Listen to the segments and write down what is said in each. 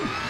you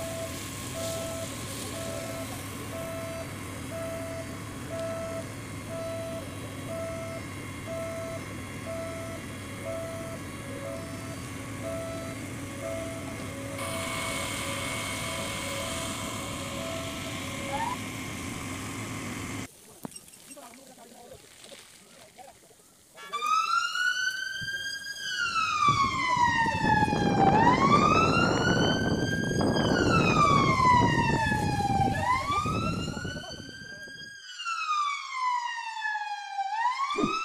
you